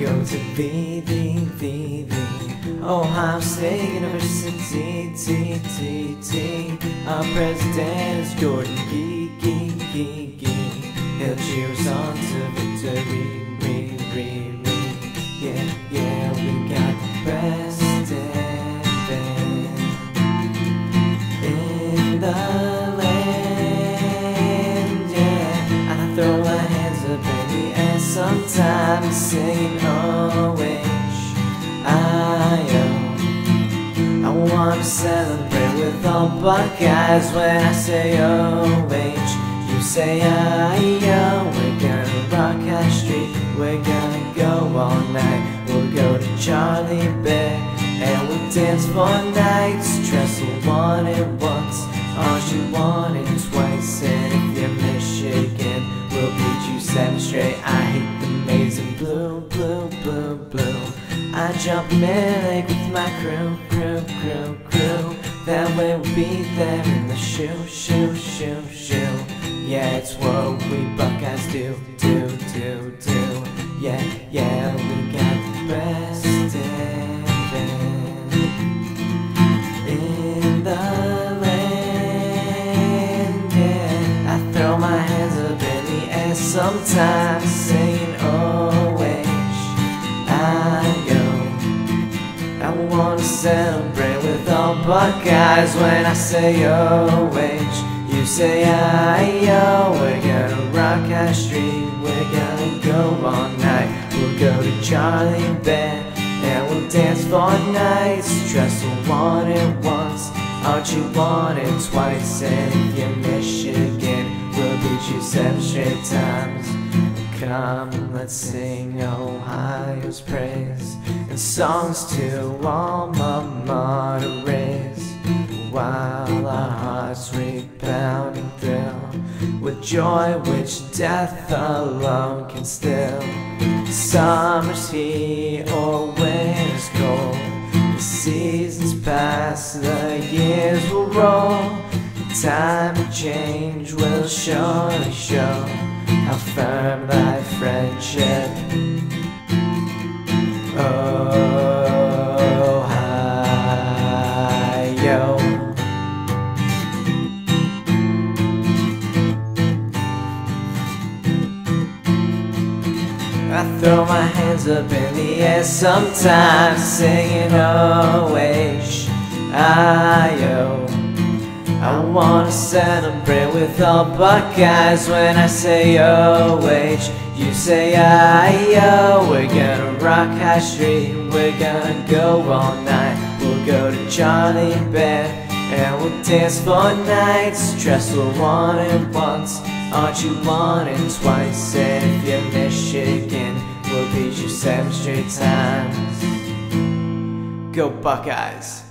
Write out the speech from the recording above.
go to the, the, the, oh, the Ohio State University, T, T, T. Our president is Gordon Gee, Gee, Gee, Gee. He'll cheer us on to victory, re, re, singing O-H-I-O. Um, I wanna celebrate with all Buckeyes when I say O-H. You say I-O. Oh, we're gonna rock High Street. We're gonna go all night. We'll go to Charlie Bear and we'll dance for nights. Tressel one and once, Archie one and twice. And if you're Michigan, we'll beat you seven straight. I blue, blue, blue, blue. I jump lake with my crew, crew, crew, crew. That way we'll be there in the shoe, shoe, shoe, shoe. Yeah, it's what we Buckeyes do, do, do, do. Yeah, yeah, we got the best in the land. Yeah, I throw my hands up in the air sometimes, celebrate with all Buckeyes when I say O-H. You say I-O, we're gonna rock High Street, we're gonna go all night. We'll go to Charlie Bear and we'll dance for nights. Tressel one and once, Archie one and twice. And if you're Michigan, we'll beat you seven straight times. Come, let's sing Ohio's praise and songs to alma mater raise. While our hearts rebound and thrill with joy which death alone can still. Summer's heat or winter's cold, the seasons pass, the years will roll. Time of change will surely show how firm thy friendship. Ohio. I throw my hands up in the air sometimes singing O-H-I-O I wanna celebrate with all Buckeyes when I say O-H You say I-O oh, We're gonna rock High Street We're gonna go all night We'll go to Johnny Bear And we'll dance for nights Tressel one and once Aren't you wanting twice? And if you're Michigan, we'll beat you seven straight times. Go Buckeyes!